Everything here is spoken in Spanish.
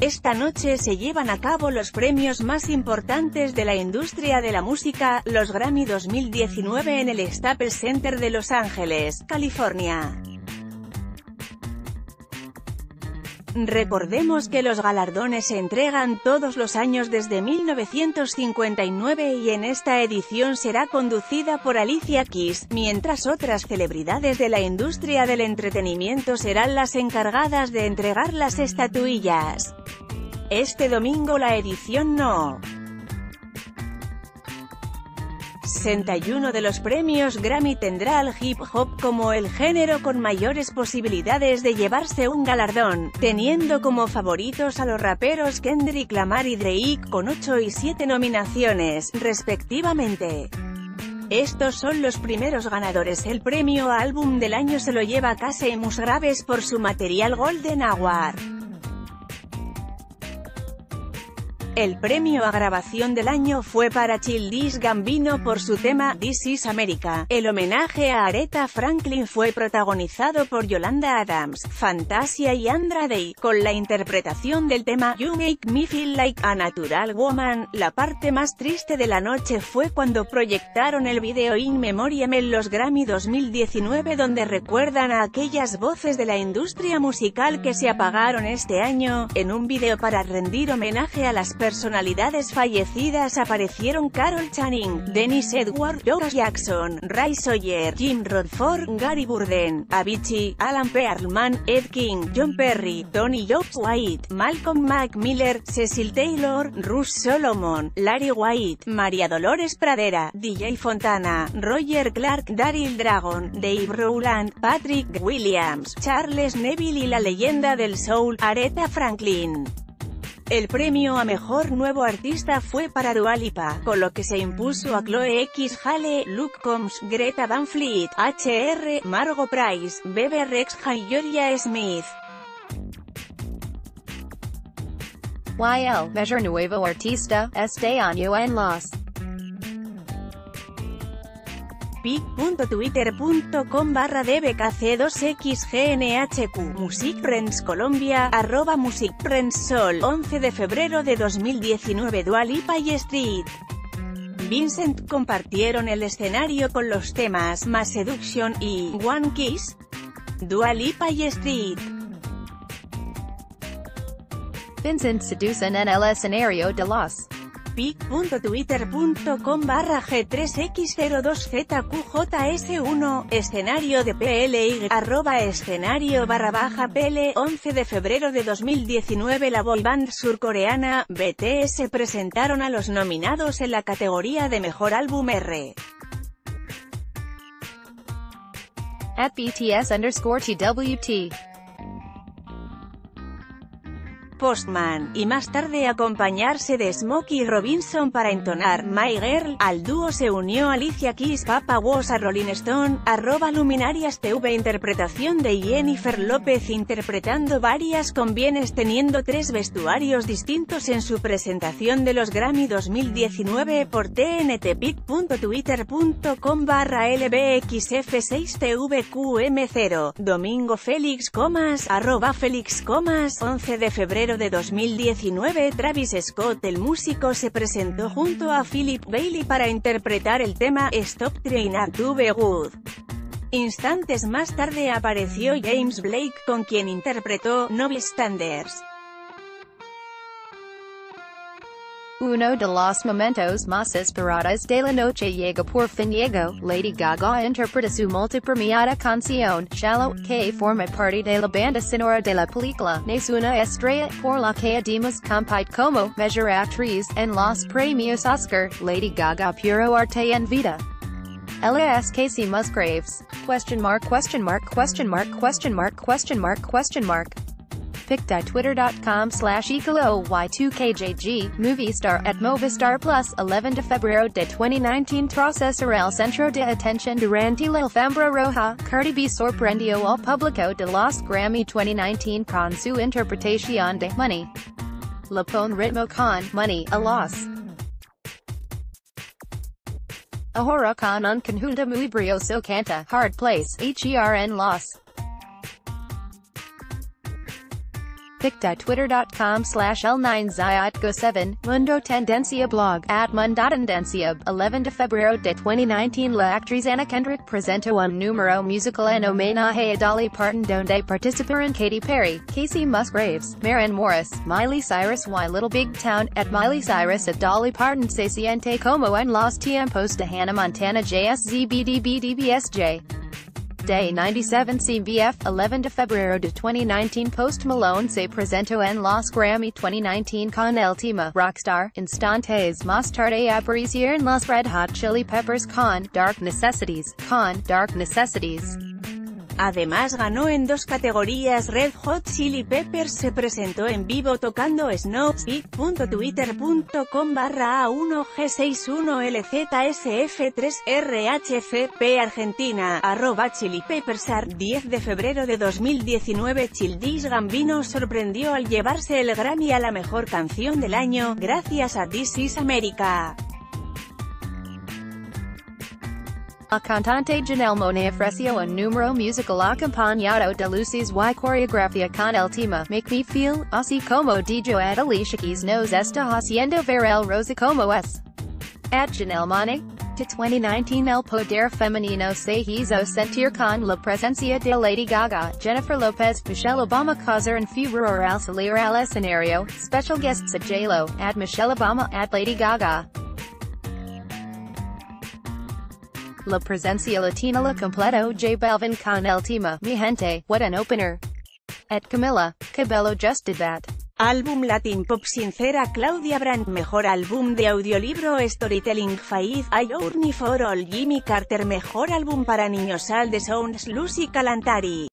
Esta noche se llevan a cabo los premios más importantes de la industria de la música, los Grammy 2019 en el Staples Center de Los Ángeles, California. Recordemos que los galardones se entregan todos los años desde 1959 y en esta edición será conducida por Alicia Keys, mientras otras celebridades de la industria del entretenimiento serán las encargadas de entregar las estatuillas. Este domingo la edición no. 61 de los premios Grammy tendrá al hip hop como el género con mayores posibilidades de llevarse un galardón, teniendo como favoritos a los raperos Kendrick Lamar y Drake con 8 y 7 nominaciones, respectivamente. Estos son los primeros ganadores. El premio álbum del año se lo lleva Casey Musgraves por su material Golden Hour. El premio a grabación del año fue para Childish Gambino por su tema This is America. El homenaje a Aretha Franklin fue protagonizado por Yolanda Adams, Fantasia y Andra Day, con la interpretación del tema You Make Me Feel Like a Natural Woman. La parte más triste de la noche fue cuando proyectaron el video In Memoriam en los Grammy 2019 donde recuerdan a aquellas voces de la industria musical que se apagaron este año. En un video para rendir homenaje a las personalidades fallecidas aparecieron Carol Channing, Dennis Edward, George Jackson, Ray Sawyer, Jim Rodford, Gary Burden, Avicii, Alan Perlman, Ed King, John Perry, Tony Jobs White, Malcolm McMiller, Cecil Taylor, Russ Solomon, Larry White, María Dolores Pradera, DJ Fontana, Roger Clark, Daryl Dragon, Dave Rowland, Patrick Williams, Charles Neville y la leyenda del soul, Aretha Franklin. El premio a Mejor Nuevo Artista fue para Dua Lipa, con lo que se impuso a Chloe X Hale, Luke Combs, Greta Van Fleet, HR, Margot Price, Bebe Rex y Georgia Smith. YL, Mejor Nuevo Artista, este año en los pic.twitter.com barra dbkc2xgnhq Music Friends Colombia, arroba Music Friends Sol, 11 de febrero de 2019 Dualipa y Street. Vincent compartieron el escenario con los temas Más Seduction y One Kiss. Dualipa y Street. Vincent seducen en el escenario de los pic.twitter.com barra G3X02ZQJS1, escenario de PLY, arroba escenario barra baja PL, 11 de febrero de 2019 la boyband surcoreana, BTS presentaron a los nominados en la categoría de Mejor Álbum R. At BTS underscore TWT. Postman, y más tarde acompañarse de Smokey Robinson para entonar My Girl. Al dúo se unió Alicia Keys, Papa Was a Rolling Stone, arroba Luminarias TV interpretación de Jennifer López interpretando varias con bienes teniendo tres vestuarios distintos en su presentación de los Grammy 2019 por tntpic.twitter.com barra lbxf6tvqm0, Domingo Félix Comas, arroba Félix Comas, 11 de febrero de 2019 Travis Scott el músico se presentó junto a Philip Bailey para interpretar el tema Stop Trying to Be Good. Instantes más tarde apareció James Blake con quien interpretó Noble Standards. Uno de los momentos más esperados de la noche llega por fin llegó, Lady Gaga interpreta su multipremiada canción, Shallow, que forma parte de la banda sonora de la película, es una estrella, por la que además compite como, mejor actriz, en los premios Oscar, Lady Gaga puro arte en vida. Ella es Casey Musgraves, question mark question mark question mark question mark question mark question mark pic.twitter.com slash y2kjg, movie star at Movistar Plus, 11 de febrero de 2019 Procesor el centro de atención durante la alfombra roja, Cardi B sorprendió al público de los Grammy 2019 con su interpretación de Money. Le pon ritmo con Money, a loss. Ahora con un conjunto muy brioso canta, hard place, HERN loss. pic.twitter.com slash L9Ziotgo7, Mundo Tendencia blog, at Mundotendencia, 11 de febrero de 2019 La actriz Anna Kendrick presentó un número musical en homenaje a Dolly Parton donde participaron Katy Perry, Casey Musgraves, Maren Morris, Miley Cyrus y Little Big Town, at Miley Cyrus at Dolly Parton se siente como en los tiempos de Hannah Montana JSZBDBDBSJ. Day 97 CBF 11 de febrero de 2019 Post Malone se presentó en Los Grammy 2019 con el tema Rockstar, instantes más tarde aparecieron los Red Hot Chili Peppers con Dark Necessities, con Dark Necessities. Además ganó en dos categorías Red Hot Chili Peppers. Se presentó en vivo tocando snowpeak.twitter.com barra A1G61LZSF3RHCP Argentina, arroba Chili Peppersar, 10 de febrero de 2019 Childish Gambino sorprendió al llevarse el Grammy a la mejor canción del año, gracias a This Is America. A cantante Janelle Monáe ofreció un número musical acompañado de luces y coreografía con el tema Make Me Feel, así como DJ at Alicia Keys nos está haciendo ver el rosa como es. At Janelle Monáe. De 2019 El Poder Femenino se hizo sentir con la presencia de Lady Gaga, Jennifer Lopez, Michelle Obama Causar and furor al salir al escenario, special guests at J-Lo, at Michelle Obama, at Lady Gaga. La presencia latina la completo J Balvin con el tema Mi Gente, what an opener. At Camila, Cabello just did that. Álbum Latin Pop Sincera Claudia Brand Mejor álbum de audiolibro Storytelling Faith A Journey for All Jimmy Carter Mejor álbum para niños Al de Sounds Lucy Calantari